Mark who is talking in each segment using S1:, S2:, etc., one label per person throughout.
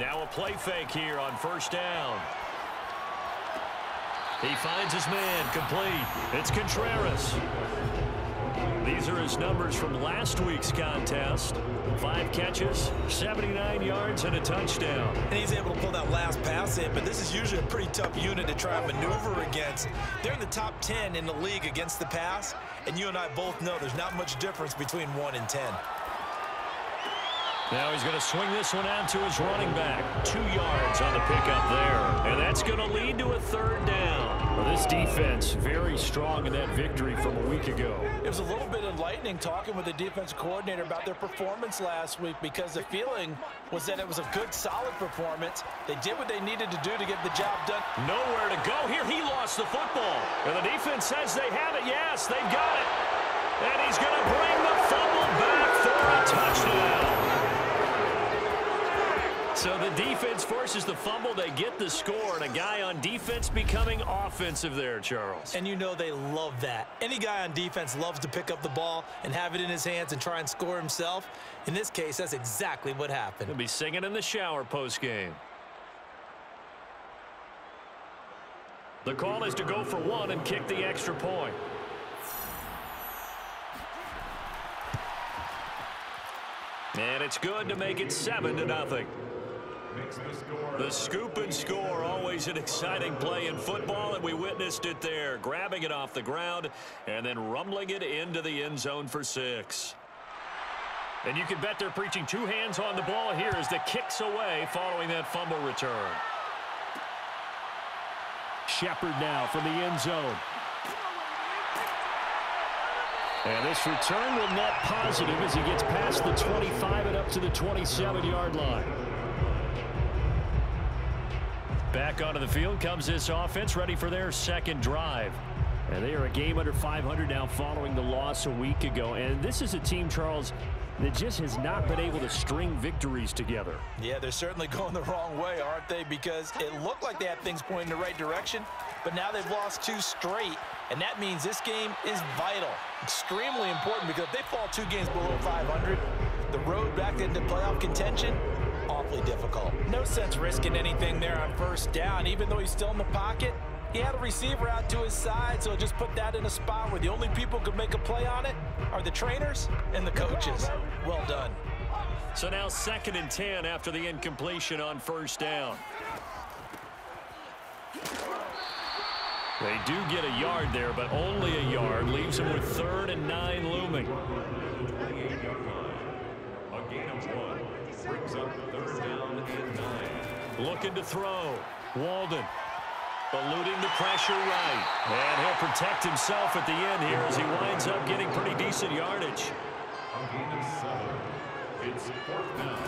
S1: Now a play fake here on first down. He finds his man, complete. It's Contreras. These are his numbers from last week's contest. Five catches, 79 yards, and a touchdown.
S2: And he's able to pull that last pass in, but this is usually a pretty tough unit to try and maneuver against. They're in the top 10 in the league against the pass, and you and I both know there's not much difference between 1 and 10.
S1: Now he's going to swing this one out to his running back. Two yards on the pickup there. And that's going to lead to a third down. Well, this defense very strong in that victory from a week ago.
S2: It was a little bit enlightening talking with the defense coordinator about their performance last week because the feeling was that it was a good, solid performance. They did what they needed to do to get the job done.
S1: Nowhere to go. Here he lost the football. And the defense says they have it. Yes, they've got it. And he's going to bring the fumble back for a touchdown. So the defense forces the fumble. They get the score, and a guy on defense becoming offensive there, Charles.
S2: And you know they love that. Any guy on defense loves to pick up the ball and have it in his hands and try and score himself. In this case, that's exactly what happened.
S1: He'll be singing in the shower post-game. The call is to go for one and kick the extra point. And it's good to make it seven to nothing. The scoop and score, always an exciting play in football, and we witnessed it there, grabbing it off the ground and then rumbling it into the end zone for six. And you can bet they're preaching two hands on the ball here as the kicks away following that fumble return. Shepard now from the end zone. And this return will net positive as he gets past the 25 and up to the 27-yard line. Back onto the field comes this offense, ready for their second drive. And they are a game under 500 now following the loss a week ago. And this is a team, Charles, that just has not been able to string victories together.
S2: Yeah, they're certainly going the wrong way, aren't they? Because it looked like they had things pointing in the right direction, but now they've lost two straight, and that means this game is vital, extremely important, because if they fall two games below 500, the road back into playoff contention awfully difficult. No sense risking anything there on first down, even though he's still in the pocket. He had a receiver out to his side, so just put that in a spot where the only people who can make a play on it are the trainers and the coaches. Well done.
S1: So now second and 10 after the incompletion on first down. They do get a yard there, but only a yard. Leaves them with third and nine looming. Looking to throw. Walden eluding the pressure right. And he'll protect himself at the end here as he winds up getting pretty decent yardage. It's fourth down.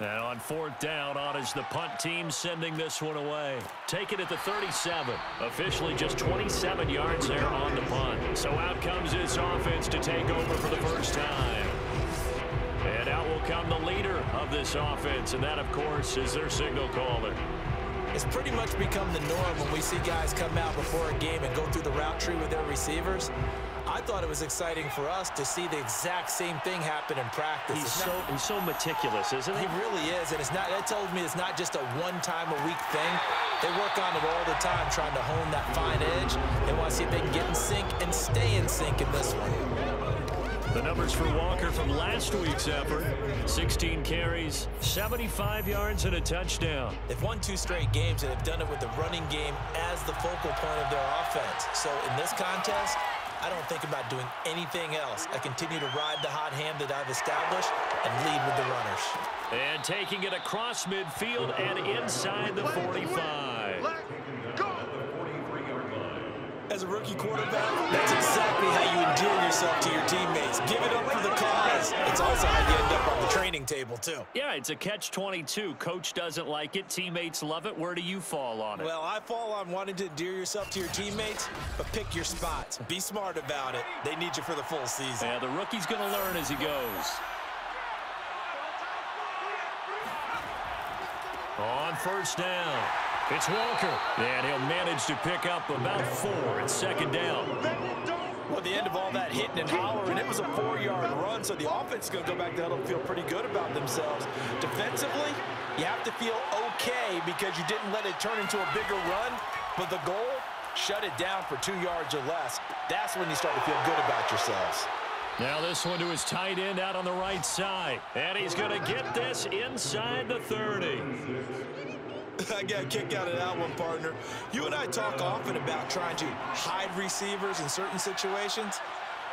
S1: And on fourth down, on is the punt team sending this one away. Take it at the 37. Officially just 27 yards there on the punt. So out comes this offense to take over for the first time. And out will come the leader of this offense, and that, of course, is their signal caller.
S2: It's pretty much become the norm when we see guys come out before a game and go through the route tree with their receivers. I thought it was exciting for us to see the exact same thing happen in practice.
S1: He's so he's so meticulous, isn't he?
S2: He really is, and it's not. That tells me it's not just a one-time a week thing. They work on it all the time, trying to hone that fine edge. They want to see if they can get in sync and stay in sync in this one.
S1: The numbers for Walker from last week's effort. 16 carries, 75 yards, and a touchdown.
S2: They've won two straight games, and have done it with the running game as the focal point of their offense. So in this contest, I don't think about doing anything else. I continue to ride the hot hand that I've established and lead with the runners.
S1: And taking it across midfield and inside the 45.
S2: As a rookie quarterback, that's exactly how you endear yourself to your teammates. Give it up for the cause. It's also how you end up on the training table, too.
S1: Yeah, it's a catch-22. Coach doesn't like it. Teammates love it. Where do you fall on it?
S2: Well, I fall on wanting to endear yourself to your teammates, but pick your spots. Be smart about it. They need you for the full season.
S1: Yeah, the rookie's going to learn as he goes. On first down. It's Walker. And he'll manage to pick up about four at second down.
S2: Well, at the end of all that hitting and hollering. It was a four-yard run, so the offense is going to go back to huddle and feel pretty good about themselves. Defensively, you have to feel okay because you didn't let it turn into a bigger run, but the goal, shut it down for two yards or less. That's when you start to feel good about yourselves.
S1: Now this one to his tight end out on the right side. And he's going to get this inside the 30.
S2: I got kicked out of that one, partner. You and I talk often about trying to hide receivers in certain situations,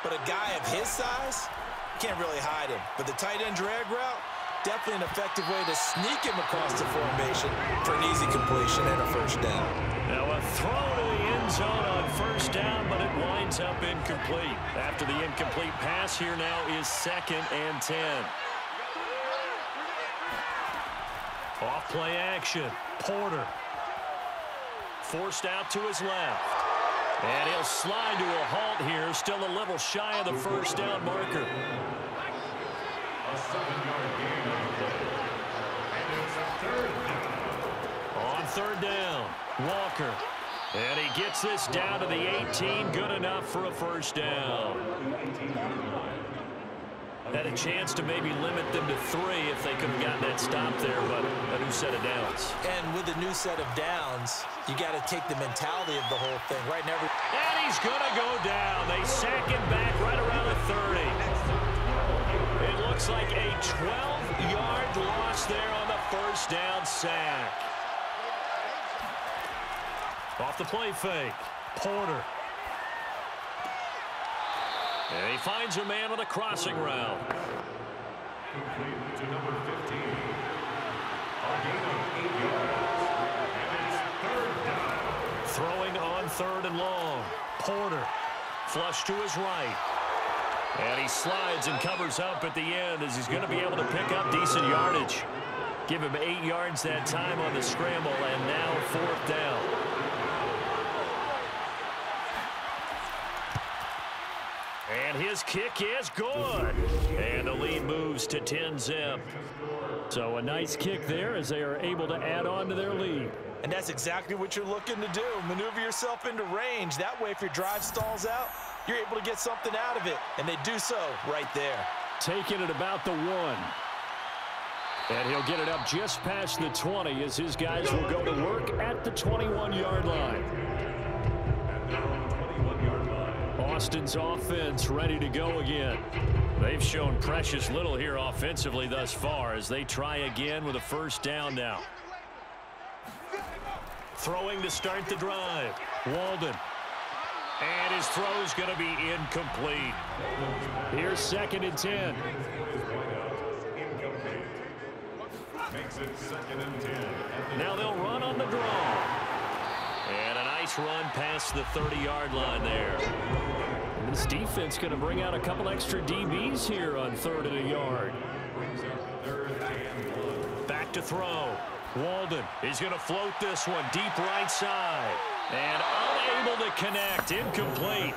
S2: but a guy of his size can't really hide him. But the tight end drag route, definitely an effective way to sneak him across the formation for an easy completion and a first down.
S1: Now a throw to the zone on first down, but it winds up incomplete. After the incomplete pass, here now is second and 10. Off play action. Porter. Forced out to his left. And he'll slide to a halt here. Still a little shy of the first down marker. On third down, Walker. And he gets this down to the 18. Good enough for a first down. Had a chance to maybe limit them to three if they could have gotten that stop there, but a new set of downs.
S2: And with a new set of downs, you got to take the mentality of the whole thing. Right now,
S1: and he's going to go down. They sack him back right around the 30. It looks like a 12-yard loss there on the first down sack. Off the play fake. Porter. And he finds a man with a crossing route. To number 15. A gain of eight yards. And it's third down. Throwing on third and long. Porter. Flush to his right. And he slides and covers up at the end as he's going to be able to pick up decent yardage. Give him eight yards that time on the scramble, and now fourth down. And his kick is good. And the lead moves to 10 zip. So a nice kick there as they are able to add on to their lead.
S2: And that's exactly what you're looking to do. Maneuver yourself into range. That way, if your drive stalls out, you're able to get something out of it. And they do so right there.
S1: Taking it about the one. And he'll get it up just past the 20 as his guys will go to work at the 21-yard line. Austin's offense ready to go again. They've shown precious little here offensively thus far as they try again with a first down now. Throwing to start the drive. Walden. And his throw is going to be incomplete. Here's second and 10. Now they'll run on the draw. And a nice run past the 30-yard line there. This defense going to bring out a couple extra DBs here on third and a yard. Back to throw. Walden is going to float this one deep right side. And unable to connect. Incomplete.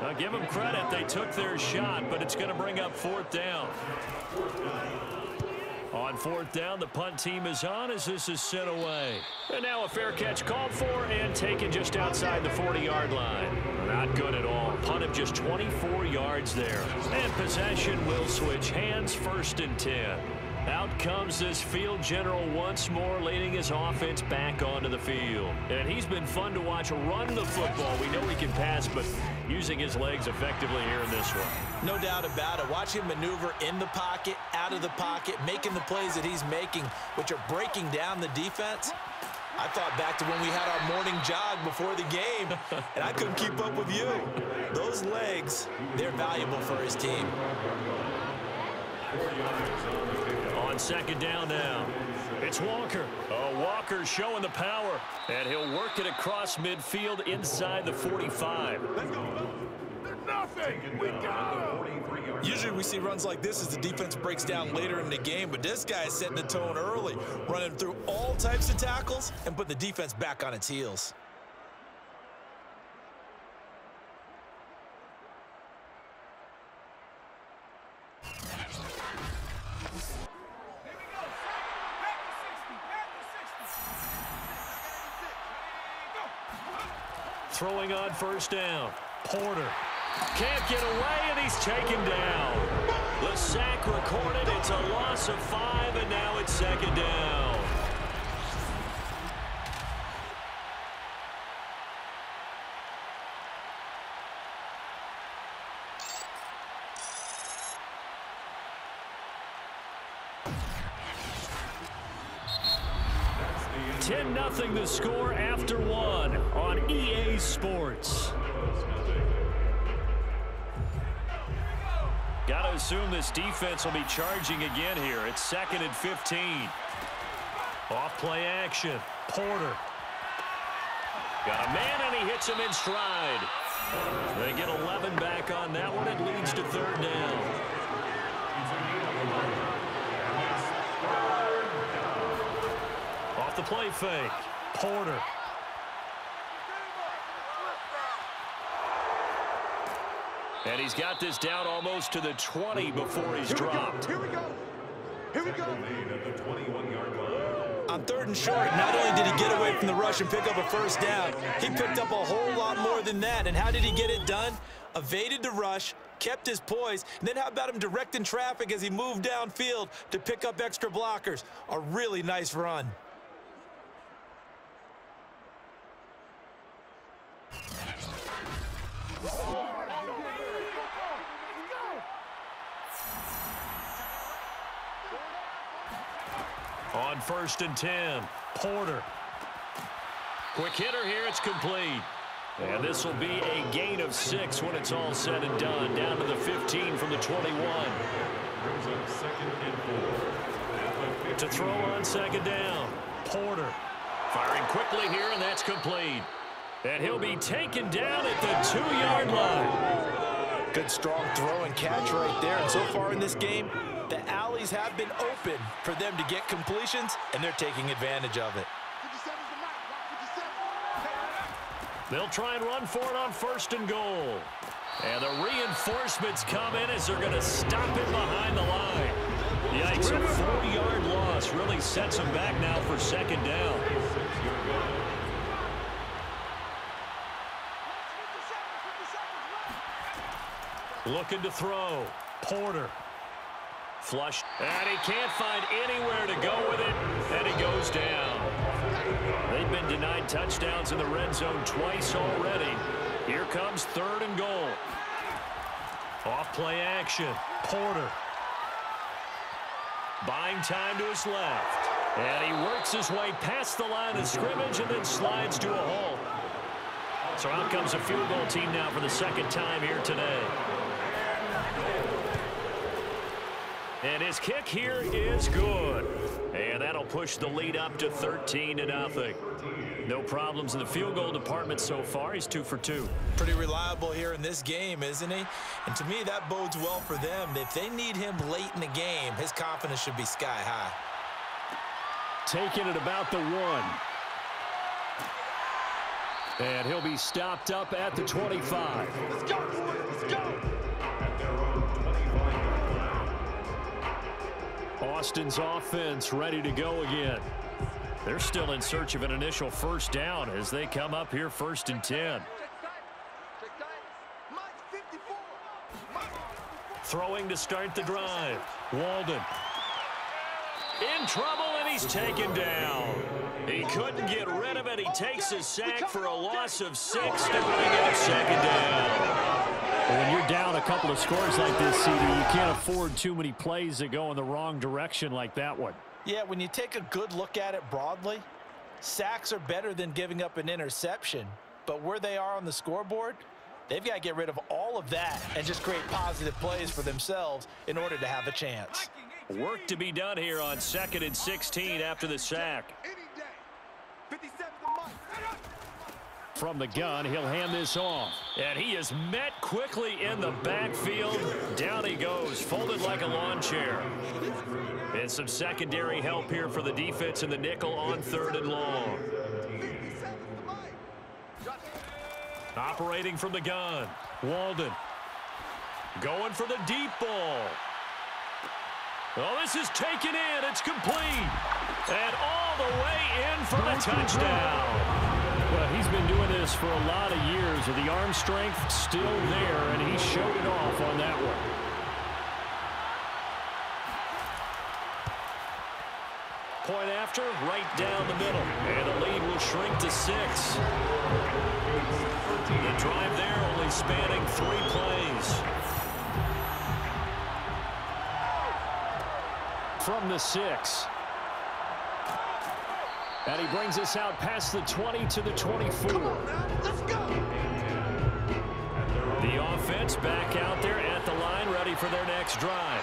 S1: Now give them credit. They took their shot, but it's going to bring up fourth down. On fourth down, the punt team is on as this is sent away. And now a fair catch called for and taken just outside the 40-yard line. Not good at all. Punt of just 24 yards there. And possession will switch hands first and 10. Out comes this field general once more, leading his offense back onto the field. And he's been fun to watch run the football. We know he can pass, but using his legs effectively here in this one.
S2: No doubt about it. Watch him maneuver in the pocket, out of the pocket, making the plays that he's making, which are breaking down the defense. I thought back to when we had our morning jog before the game, and I couldn't keep up with you. Those legs, they're valuable for his team.
S1: On second down now, it's Walker. Oh, Walker showing the power, and he'll work it across midfield inside the 45.
S2: Usually we see runs like this as the defense breaks down later in the game, but this guy is setting the tone early, running through all types of tackles and putting the defense back on its heels.
S1: Throwing on first down. Porter Can't get away, and he's taken down. The sack recorded. It's a loss of five, and now it's second down. Ten nothing the score after one assume this defense will be charging again here. It's second and 15. Off play action. Porter. Got a man, and he hits him in stride. They get 11 back on that one. It leads to third down. Off the play fake. Porter. And he's got this down almost to the 20 before he's dropped.
S3: Here we go. Here we go.
S2: On third and short, not only did he get away from the rush and pick up a first down, he picked up a whole lot more than that. And how did he get it done? Evaded the rush, kept his poise, and then how about him directing traffic as he moved downfield to pick up extra blockers? A really nice run.
S1: On first and 10, Porter. Quick hitter here, it's complete. And this will be a gain of six when it's all said and done. Down to the 15 from the 21. To throw on second down, Porter. Firing quickly here, and that's complete. And he'll be taken down at the two-yard line.
S2: Good strong throw and catch right there. And so far in this game, the alleys have been open for them to get completions, and they're taking advantage of it.
S1: They'll try and run for it on first and goal. And the reinforcements come in as they're going to stop it behind the line. Yikes, a four-yard loss really sets them back now for second down. Looking to throw. Porter. Flush. And he can't find anywhere to go with it. And he goes down. They've been denied touchdowns in the red zone twice already. Here comes third and goal. Off play action. Porter. Buying time to his left. And he works his way past the line of scrimmage and then slides to a hole. So out comes a field goal team now for the second time here today. And his kick here is good. And that'll push the lead up to 13 to nothing. No problems in the field goal department so far. He's two for two.
S2: Pretty reliable here in this game, isn't he? And to me, that bodes well for them. If they need him late in the game, his confidence should be sky high.
S1: Taking it about the one. And he'll be stopped up at the 25. Austin's offense ready to go again. They're still in search of an initial first down as they come up here first and 10.
S3: Check time. Check time. Mike 54. Mike 54.
S1: Throwing to start the drive. Walden. In trouble, and he's taken down. He couldn't get rid of it. He takes a sack for a loss of six to bring it second down.
S4: Well, when you're down a couple of scores like this, CD, you can't afford too many plays that go in the wrong direction like that one.
S2: Yeah, when you take a good look at it broadly, sacks are better than giving up an interception. But where they are on the scoreboard, they've got to get rid of all of that and just create positive plays for themselves in order to have a chance.
S1: Work to be done here on second and 16 after the sack.
S3: Any day. 57 to Mike.
S1: From the gun, he'll hand this off. And he is met quickly in the backfield. Down he goes, folded like a lawn chair. And some secondary help here for the defense in the nickel on third and long.
S3: 57 to Mike.
S1: Operating from the gun, Walden. Going for the deep ball. Oh, this is taken in. It's complete. And all the way in for the touchdown.
S4: Well, he's been doing this for a lot of years with the arm strength still there, and he showed it off on that one. Point after, right down the middle. And the lead will shrink to six. The drive there only spanning three plays. From the six. And he brings us out past the 20 to the 24.
S3: Come on now, Let's go.
S1: The offense back out there at the line, ready for their next drive.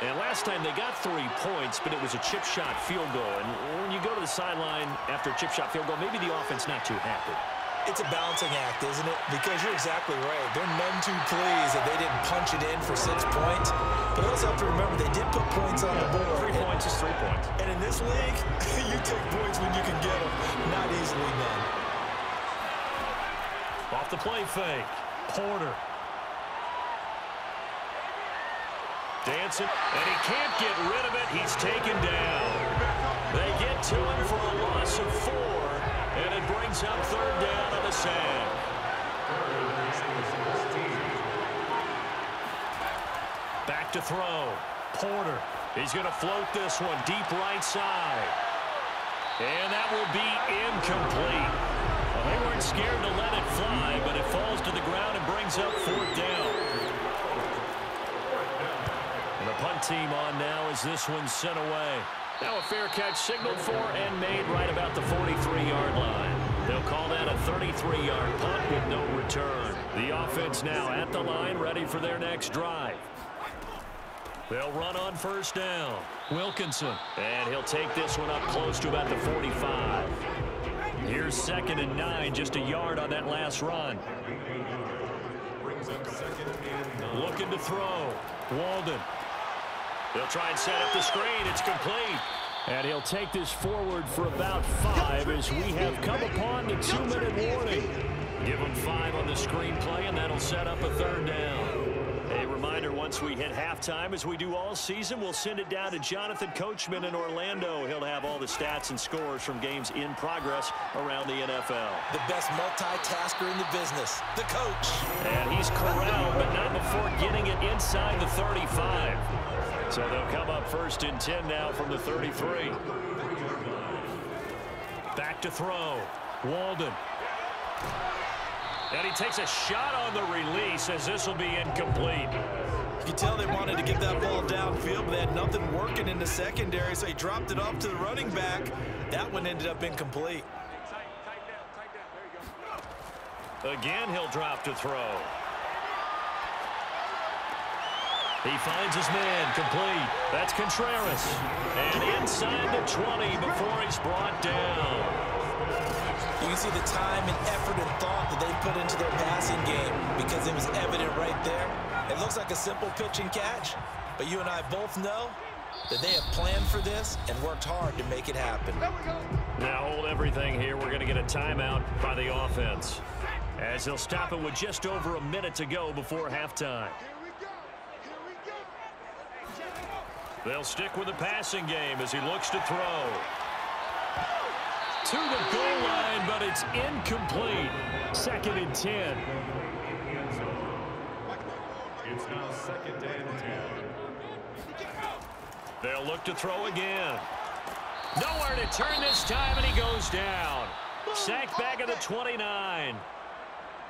S1: And last time they got three points, but it was a chip shot field goal. And when you go to the sideline after a chip shot field goal, maybe the offense not too happy.
S2: It's a balancing act, isn't it? Because you're exactly right. They're none too pleased that they didn't punch it in for six points. But also have to remember they did put points on the board.
S1: Three
S2: And-
S1: points is three points.
S2: And in this league, you take points when you can get them. Not easily done.
S1: Off the play fake. Porter. Dancing, and he can't get rid of it. He's taken down. They get to him for a loss of four, and it brings up third down on the sand. Back to throw. Porter. He's going to float this one deep right side. And that will be incomplete. Well, they weren't scared to let it fly, but it falls to the ground and brings up fourth down. And the punt team on now as this one's sent away. Now a fair catch signaled for and made right about the 43-yard line. They'll call that a 33-yard punt with no return. The offense now at the line, ready for their next drive. They'll run on first down. Wilkinson. And he'll take this one up close to about the 45. Here's second and nine, just a yard on that last run. Looking to throw. Walden. He'll try and set up the screen. It's complete. And he'll take this forward for about five as we have come upon the two-minute warning. Give him five on the screenplay, and that'll set up a third down. A reminder, once we hit halftime, as we do all season, we'll send it down to Jonathan Coachman in Orlando. He'll have all the stats and scores from games in progress around the NFL.
S2: The best multitasker in the business, the coach.
S1: And he's corralled, but not before getting it inside the 35. So they'll come up first and 10 now from the 33. Back to throw. Walden. And he takes a shot on the release as this will be incomplete.
S2: You can tell they wanted to get that ball downfield, but they had nothing working in the secondary, so he dropped it off to the running back. That one ended up incomplete.
S1: Again, he'll drop to throw. He finds his man, complete. That's Contreras. And inside the 20 before he's brought down.
S2: You can see the time and effort and thought that they put into their passing game because it was evident right there. It looks like a simple pitch and catch, but you and I both know that they have planned for this and worked hard to make it happen.
S1: Now hold everything here. We're going to get a timeout by the offense. As they'll stop it with just over a minute to go before halftime.
S3: Here we go. Here we go.
S1: They'll stick with the passing game as he looks to throw. To the goal line, but it's incomplete. Second and 10.
S5: It's now second and 10.
S1: They'll look to throw again. Nowhere to turn this time, and he goes down. Sacked back at the 29.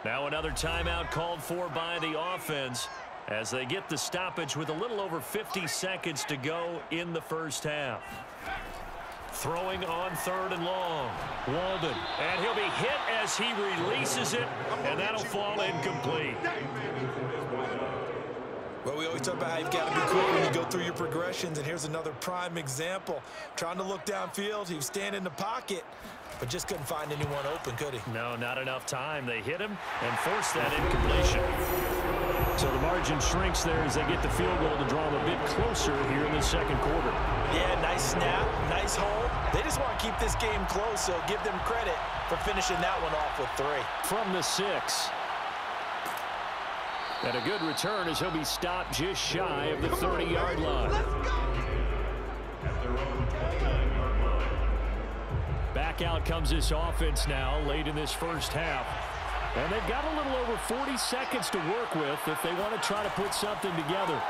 S1: Now another timeout called for by the offense as they get the stoppage with a little over 50 seconds to go in the first half. Throwing on third and long. Walden. And he'll be hit as he releases it, and that'll fall incomplete.
S2: Well, we always talk about how you've got to be quick when you go through your progressions, and here's another prime example. Trying to look downfield, he was standing in the pocket, but just couldn't find anyone open, could he?
S1: No, not enough time. They hit him and forced that incompletion. So the margin shrinks there as they get the field goal to draw them a bit closer here in the second quarter.
S2: Yeah, nice snap, nice hold. They just want to keep this game close, so give them credit for finishing that one off with three.
S4: From the six. And a good return as he'll be stopped just shy of the 30-yard line. Back out comes this offense now late in this first half. And they've got a little over 40 seconds to work with if they want to try to put something together.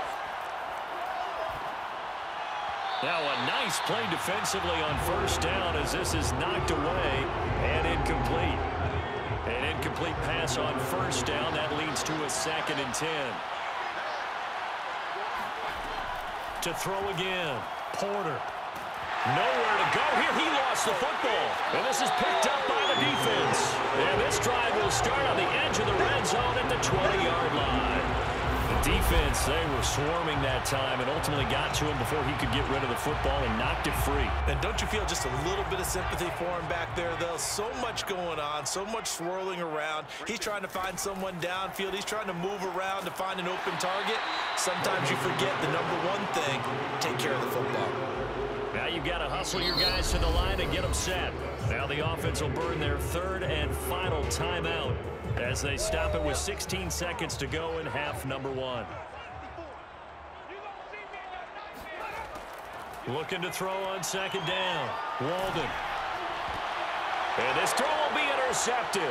S1: Now a nice play defensively on first down as this is knocked away and incomplete. An incomplete pass on first down. That leads to a second and 10. To throw again. Porter. Nowhere to go here. He lost the football. And this is picked up by the defense. And this drive will start on the edge of the red zone at the 20-yard line. The defense, they were swarming that time and ultimately got to him before he could get rid of the football and knocked it free.
S2: And don't you feel just a little bit of sympathy for him back there, though? So much going on, so much swirling around. He's trying to find someone downfield. He's trying to move around to find an open target. Sometimes you forget the number one thing, take care of the football.
S1: You've got to hustle your guys to the line and get them set. Now the offense will burn their third and final timeout as they stop it with 16 seconds to go in half number one. Looking to throw on second down. Walden. And this throw will be intercepted.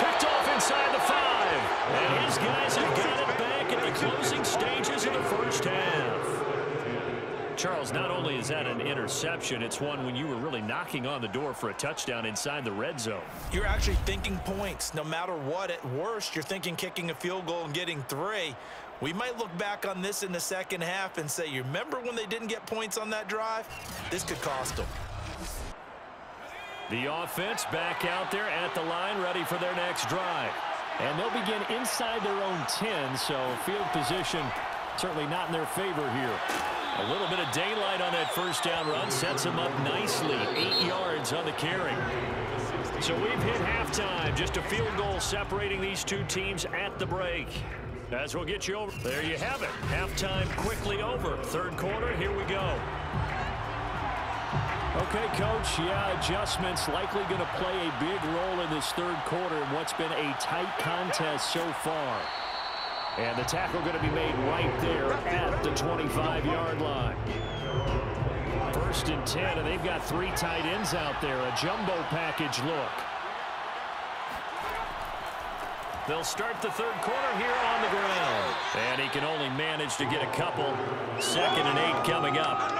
S1: Picked off inside the five. And his guys have got it back in the closing stages of the first half. Charles, not only is that an interception, it's one when you were really knocking on the door for a touchdown inside the red zone.
S2: You're actually thinking points. No matter what, at worst, you're thinking kicking a field goal and getting three. We might look back on this in the second half and say, you remember when they didn't get points on that drive? This could cost them.
S1: The offense back out there at the line, ready for their next drive.
S4: And they'll begin inside their own 10, so field position certainly not in their favor here.
S1: A little bit of daylight on that first down run sets him up nicely. Eight yards on the carry. So we've hit halftime. Just a field goal separating these two teams at the break. As we'll get you over. There you have it. Halftime quickly over. Third quarter, here we go.
S4: Okay, Coach, yeah, adjustments likely going to play a big role in this third quarter in what's been a tight contest so far. And the tackle going to be made right there at the 25-yard line. First and 10, and they've got three tight ends out there. A jumbo package look.
S1: They'll start the third quarter here on the ground. And he can only manage to get a couple. Second and eight coming up.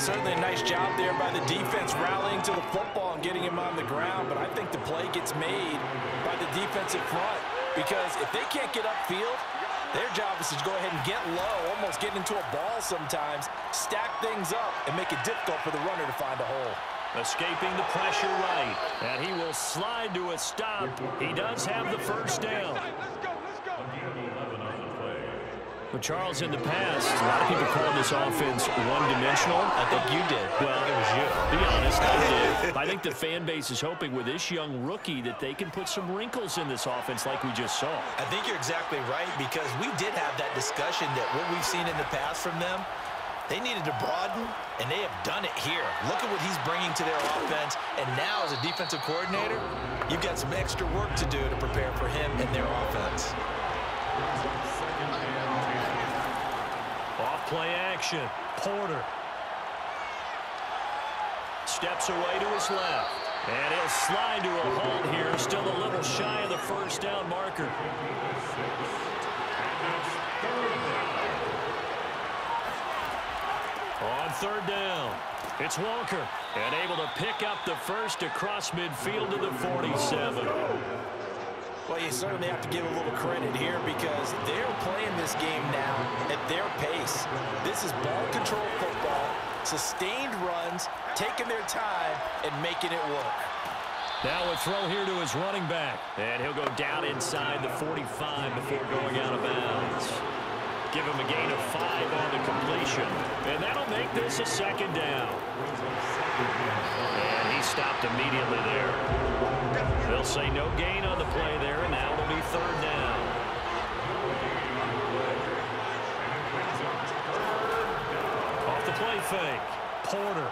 S2: Certainly a nice job there by the defense rallying to the football and getting him on the ground. But I think the play gets made by the defensive front. Because if they can't get upfield, their job is to go ahead and get low, almost get into a ball sometimes, stack things up, and make it difficult for the runner to find a hole.
S1: Escaping the pressure right, and he will slide to a stop. He does have the first down. But Charles, in the past, a lot of people call this offense one-dimensional.
S2: I think you did.
S1: Well, it was you. Be honest, I did. I think the fan base is hoping with this young rookie that they can put some wrinkles in this offense like we just saw.
S2: I think you're exactly right because we did have that discussion that what we've seen in the past from them, they needed to broaden, and they have done it here. Look at what he's bringing to their offense, and now as a defensive coordinator, you've got some extra work to do to prepare for him and their offense.
S1: Play action. Porter. Steps away to his left. And he'll slide to a halt here. Still a little shy of the first down marker. On third down, it's Walker. And able to pick up the first across midfield to the 47.
S2: Well, you certainly have to give a little credit here because they're playing this game now at their pace. This is ball control football, sustained runs, taking their time, and making it work.
S1: Now a throw here to his running back. And he'll go down inside the 45 before going out of bounds. Give him a gain of five on the completion. And that'll make this a second down. And he stopped immediately there. They'll say no gain on the play there, and now it'll be third down. Off the play fake. Porter.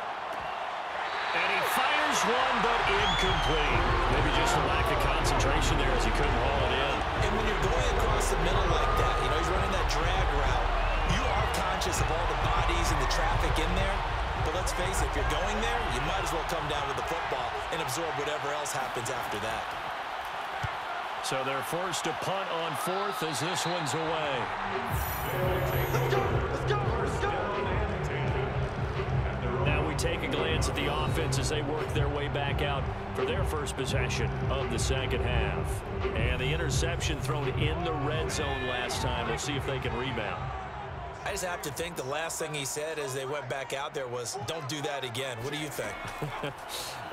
S1: And he fires one, but incomplete. Maybe just a lack of concentration there as he couldn't haul it in.
S2: And when you're going across the middle like that, you know, he's running that drag route, you are conscious of all the bodies and the traffic in there. But let's face it, if you're going there, you might as well come down with the football and absorb whatever else happens after that.
S1: So they're forced to punt on fourth as this one's away.
S3: Let's go! Let's go! Let's go!
S1: Now we take a glance at the offense as they work their way back out for their first possession of the second half. And the interception thrown in the red zone last time. We'll see if they can rebound.
S2: I just have to think the last thing he said as they went back out there was, don't do that again. What do you think?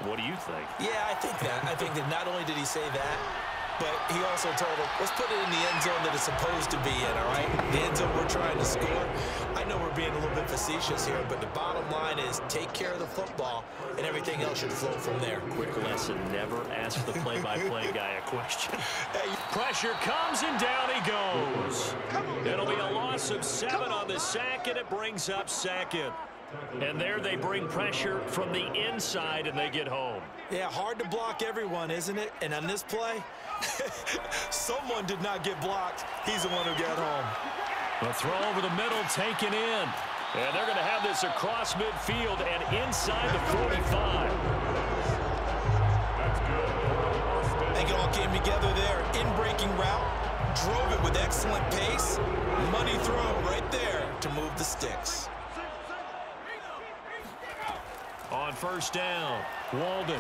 S1: What do you think?
S2: Yeah, I think that. I think that not only did he say that, but he also told him, let's put it in the end zone that it's supposed to be in, all right? The end zone we're trying to score. I know we're being a little bit facetious here, but the bottom line is take care of the football, and everything else should flow from there.
S1: Quick lesson, never ask the play-by-play guy a question. Pressure comes and down he goes. It'll be a loss of seven on the sack, and it brings up second. And there they bring pressure from the inside, and they get home.
S2: Yeah, hard to block everyone, isn't it? And on this play, someone did not get blocked. He's the one who got home.
S1: A throw over the middle taken in. And they're going to have this across midfield and inside the 45.
S2: I think it all came together there. In-breaking route, drove it with excellent pace. Money throw right there to move the sticks.
S1: On first down, Walden.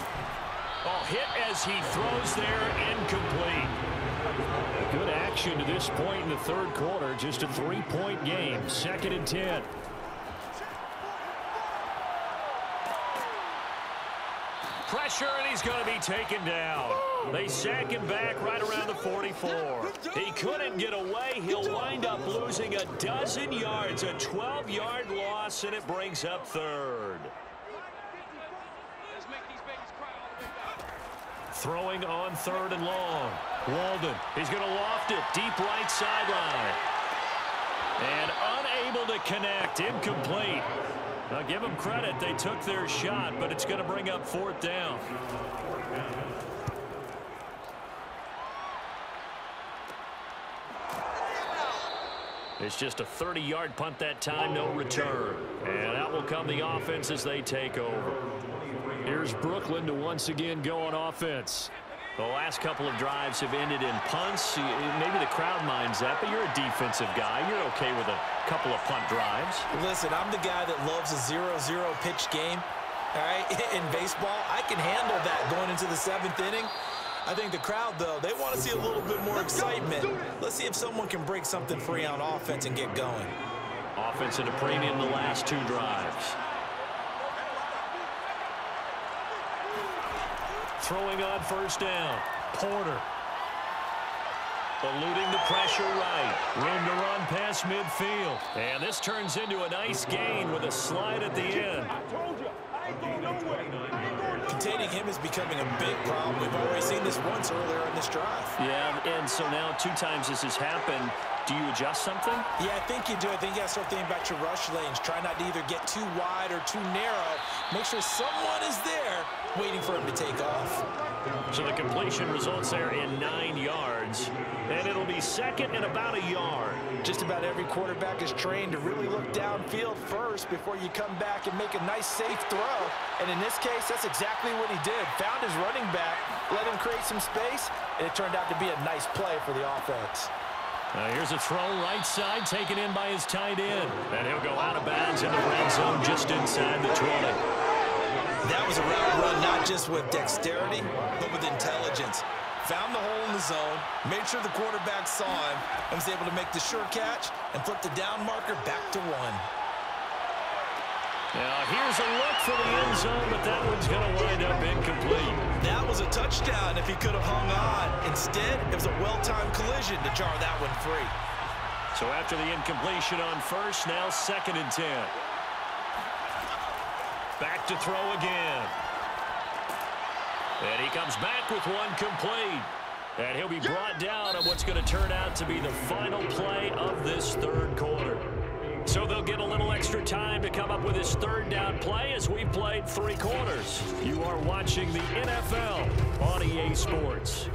S1: Oh, hit as he throws there, incomplete.
S4: Good action to this point in the third quarter. Just a three-point game. Second and ten.
S1: Pressure, and he's going to be taken down. They sack him back right around the 44. He couldn't get away. He'll wind up losing a dozen yards, a 12-yard loss, and it brings up third. Throwing on third and long. Walden, he's going to loft it deep right sideline. And unable to connect, incomplete. Now give them credit, they took their shot, but it's going to bring up fourth down. It's just a 30-yard punt that time, no return. And out will come the offense as they take over.
S4: Here's Brooklyn to once again go on offense.
S1: The last couple of drives have ended in punts. Maybe the crowd minds that, but you're a defensive guy. You're okay with a couple of punt drives.
S2: Listen, I'm the guy that loves a 0-0 pitch game. All right, in baseball, I can handle that going into the seventh inning. I think the crowd, though, they want to see a little bit more excitement. Let's see if someone can break something free on offense and get going.
S1: Offense at a premium the last two drives. Throwing on first down. Porter. Eluding the pressure right. Room to run past midfield. And this turns into a nice gain with a slide at the end.
S2: Containing him is becoming a big problem. We've already seen this once earlier in this drive.
S1: Yeah, and so now two times this has happened. Do you adjust something?
S2: Yeah, I think you do. I think you got to start thinking about your rush lanes. Try not to either get too wide or too narrow. Make sure someone is there waiting for him to take off.
S1: So the completion results there in nine yards, and it'll be second and about a yard.
S2: Just about every quarterback is trained to really look downfield first before you come back and make a nice, safe throw. And in this case, that's exactly what he did. Found his running back, let him create some space, and it turned out to be a nice play for the offense.
S1: Uh, here's a throw right side taken in by his tight end. And he'll go out of bounds in the red zone just inside the 20.
S2: That was a route run not just with dexterity, but with intelligence. Found the hole in the zone, made sure the quarterback saw him, and was able to make the sure catch and flip the down marker back to one.
S1: Now here's a look for the end zone, but that one's going to wind up incomplete.
S2: That was a touchdown if he could have hung on. Instead, it was a well-timed collision to jar that one free.
S1: So after the incompletion on first, now second and 10. Back to throw again. And he comes back with one complete. And he'll be brought down on what's going to turn out to be the final play of this third quarter. So they'll get a little extra time to come up with his third down play as we've played three quarters. You are watching the NFL on EA Sports.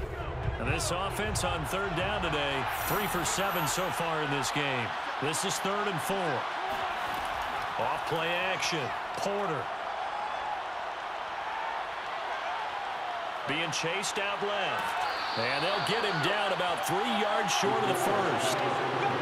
S1: And this offense on third down today, three for seven so far in this game. This is third and four. Off play action. Porter. Being chased out left. And they'll get him down about three yards short of the first.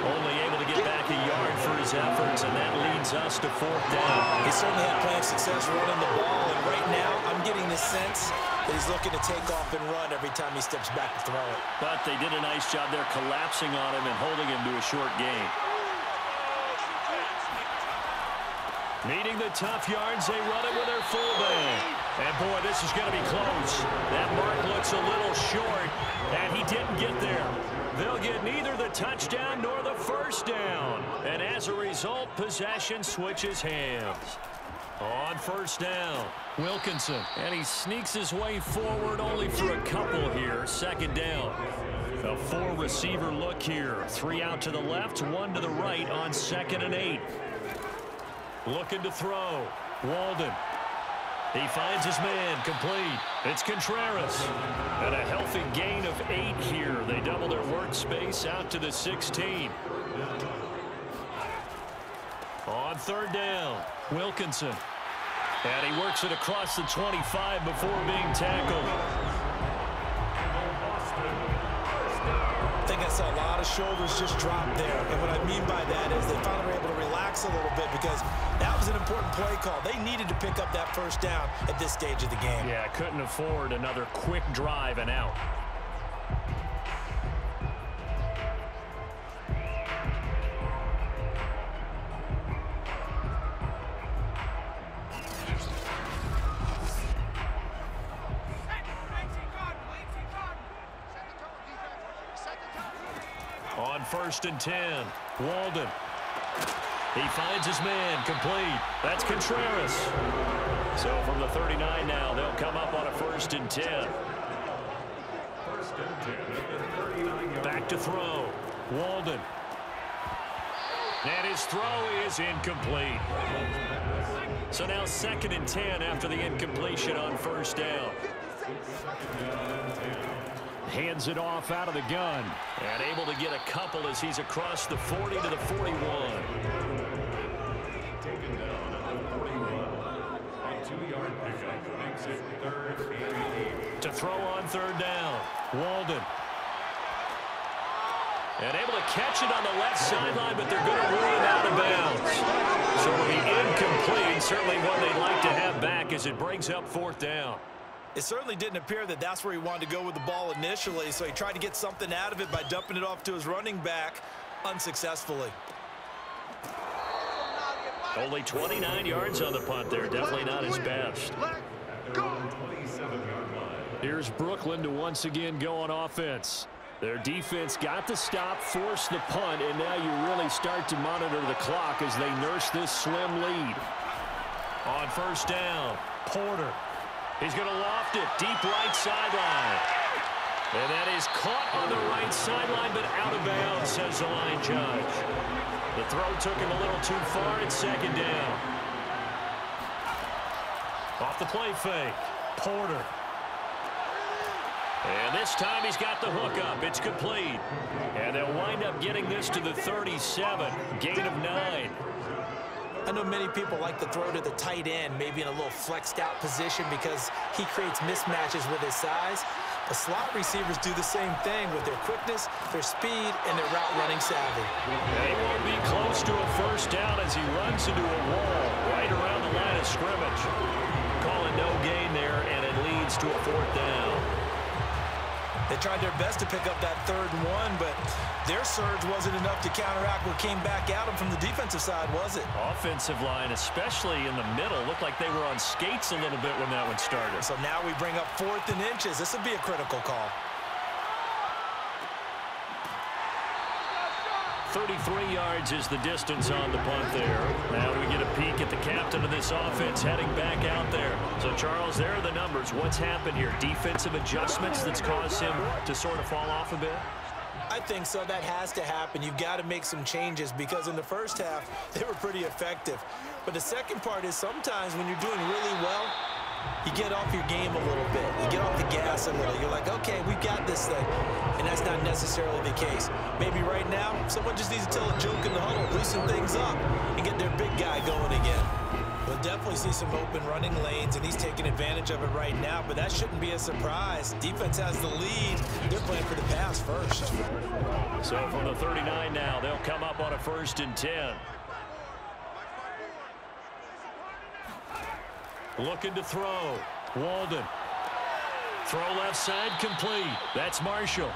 S1: Only able to get back a yard for his efforts, and that leads us to fourth down.
S2: He certainly had plenty of success running the ball, and right now I'm getting the sense that he's looking to take off and run every time he steps back to throw it.
S4: But they did a nice job there collapsing on him and holding him to a short gain.
S1: Needing the tough yards, they run it with their fullback. And boy, this is going to be close. That mark looks a little short, and he didn't get there. They'll get neither the touchdown nor the first down. And as a result, possession switches hands. On first down, Wilkinson. And he sneaks his way forward only for a couple here. Second down. A four-receiver look here. Three out to the left, one to the right on second and eight. Looking to throw. Walden. He finds his man complete. It's Contreras. And a healthy gain of eight here. They double their workspace out to the 16. On third down, Wilkinson. And he works it across the 25 before being tackled.
S2: Saw a lot of shoulders just drop there. And what I mean by that is they finally were able to relax a little bit because that was an important play call. They needed to pick up that first down at this stage of the game.
S1: Yeah, couldn't afford another quick drive and out. First and 10, Walden. He finds his man complete. That's Contreras. So from the 39 now, they'll come up on a first and 10.
S5: First and 10 at the 39-yard
S1: Back to throw. Walden. And his throw is incomplete. So now second and 10 after the incompletion on first down. Hands it off out of the gun. And able to get a couple as he's across the 40 to the 41.
S5: taken down at the 41. A two-yard pickup makes it third and eight.
S1: To throw on third down. Walden. And able to catch it on the left sideline, but they're going to rule it out of bounds. So it'll be incomplete. Certainly one they'd like to have back as it brings up fourth down.
S2: It certainly didn't appear that that's where he wanted to go with the ball initially, so he tried to get something out of it by dumping it off to his running back unsuccessfully.
S1: Only 29 yards on the punt there. Definitely not his best.
S3: Go.
S5: 27-yard line.
S4: Here's Brooklyn to once again go on offense. Their defense got the stop, forced the punt, and now you really start to monitor the clock as they nurse this slim lead.
S1: On first down, Porter. He's going to loft it deep right sideline. And that is caught on the right sideline, but out of bounds, says the line judge. The throw took him a little too far at second down. Off the play fake, Porter. And this time he's got the hook up. It's complete. And they'll wind up getting this to the 37. Gain of nine.
S2: I know many people like to throw to the tight end, maybe in a little flexed out position because he creates mismatches with his size. The slot receivers do the same thing with their quickness, their speed, and their route running savvy.
S1: They won't be close to a first down as he runs into a wall right around the line of scrimmage. Calling no gain there, and it leads to a fourth down.
S2: They tried their best to pick up that third and one, but their surge wasn't enough to counteract what came back at them from the defensive side, was it?
S1: Offensive line, especially in the middle, looked like they were on skates a little bit when that one started.
S2: So now we bring up fourth and inches. This would be a critical call.
S1: 33 yards is the distance on the punt there. Now we get a peek at the captain of this offense heading back out there. So, Charles, there are the numbers. What's happened here? Defensive adjustments that's caused him to sort of fall off a bit?
S2: I think so. That has to happen. You've got to make some changes because in the first half, they were pretty effective. But the second part is sometimes when you're doing really well, you get off your game a little bit. You get off the gas a little. You're like, okay, we've got this thing. And that's not necessarily the case. Maybe right now, someone just needs to tell a joke in the huddle, loosen things up, and get their big guy going again. We'll definitely see some open running lanes, and he's taking advantage of it right now, but that shouldn't be a surprise. Defense has the lead. They're playing for the pass first.
S1: So from the 39 now, they'll come up on a first and 10. Looking to throw. Walden. Throw left side complete. That's Marshall.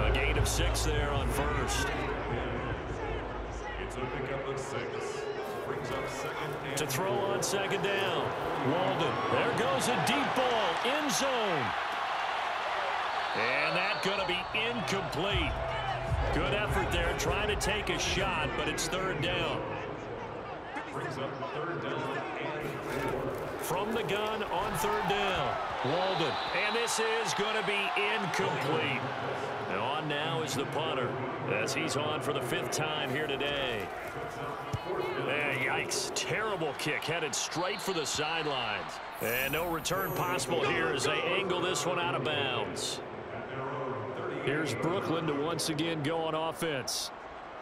S1: A gain of six there on first.
S5: It's a pickup of six. Brings up second and
S1: To throw on second down. Walden. There goes a deep ball. End zone. And that going to be incomplete. Good effort there trying to take a shot, but it's third down.
S5: brings up third down and four.
S1: From the gun on third down. Walden. And this is going to be incomplete. And on now is the punter as he's on for the fifth time here today. And yikes. Terrible kick headed straight for the sidelines. And no return possible here as they angle this one out of bounds. Here's Brooklyn to once again go on offense.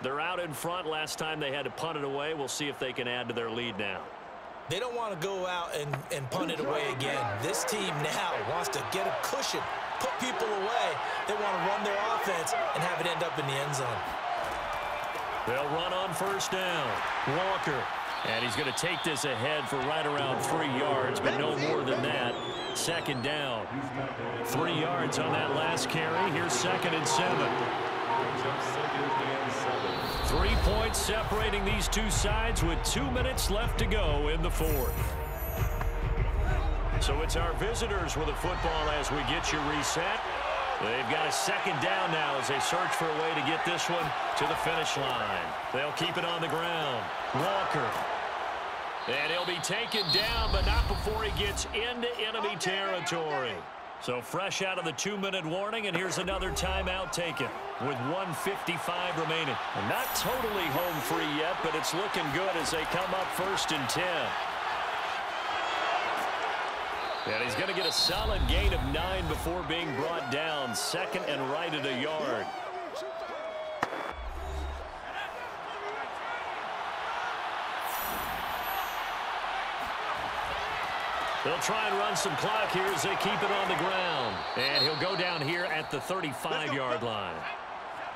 S1: They're out in front. Last time they had to punt it away. We'll see if they can add to their lead now.
S2: They don't want to go out and, and punt it away again. This team now wants to get a cushion, put people away. They want to run their offense and have it end up in the end zone.
S1: They'll run on first down. Walker. And he's going to take this ahead for right around three yards, but no more than that. Second down. Three yards on that last carry. Here's second and seven.
S5: Brings up second and seven.
S1: Three points separating these two sides with two minutes left to go in the fourth. So it's our visitors with the football as we get you reset. They've got a second down now as they search for a way to get this one to the finish line. They'll keep it on the ground. Walker. And he'll be taken down, but not before he gets into enemy territory. So fresh out of the two-minute warning, and here's another timeout taken with 155 remaining. Not totally home free yet, but it's looking good as they come up first and 10. And he's going to get a solid gain of nine before being brought down. Second and right at a yard. They'll try and run some clock here as they keep it on the ground. And he'll go down here at the 35-yard line.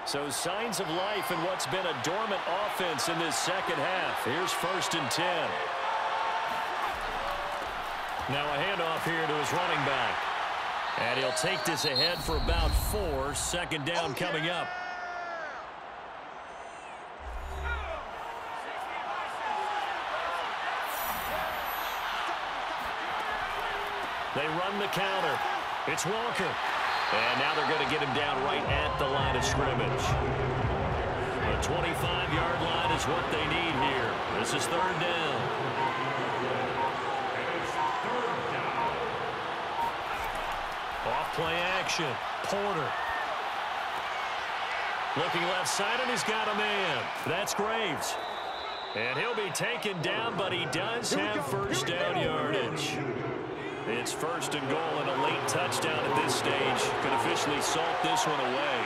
S1: So signs of life in what's been a dormant offense in this second half. Here's first and 10. Now a handoff here to his running back. And he'll take this ahead for about four. Second down coming up. Counter. It's Walker. And now they're going to get him down right at the line of scrimmage. The 25-yard line is what they need here. This is third down.
S5: Third down.
S1: Off play action. Porter. Looking left side, and he's got a man. That's Graves. And he'll be taken down, but he does have first down yardage. It's first and goal and a late touchdown at this stage. Could officially salt this one away.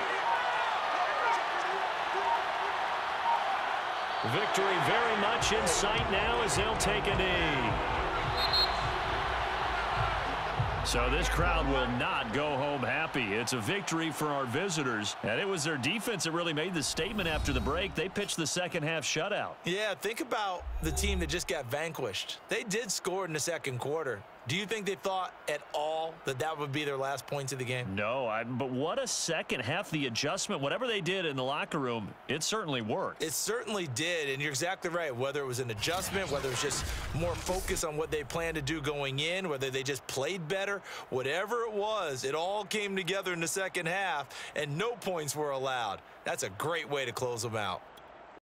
S1: Victory very much in sight now as they'll take a knee. So this crowd will not go home happy. It's a victory for our visitors, and it was their defense that really made the statement after the break. They pitched the second half shutout.
S2: Yeah, think about the team that just got vanquished. They did score in the second quarter. Do you think they thought at all that that would be their last points of the game?
S1: No, I, but what a second half. The adjustment, whatever they did in the locker room, it certainly worked.
S2: It certainly did, and you're exactly right. Whether it was an adjustment, whether it was just more focus on what they planned to do going in, whether they just played better, whatever it was, it all came together in the second half, and no points were allowed. That's a great way to close them out.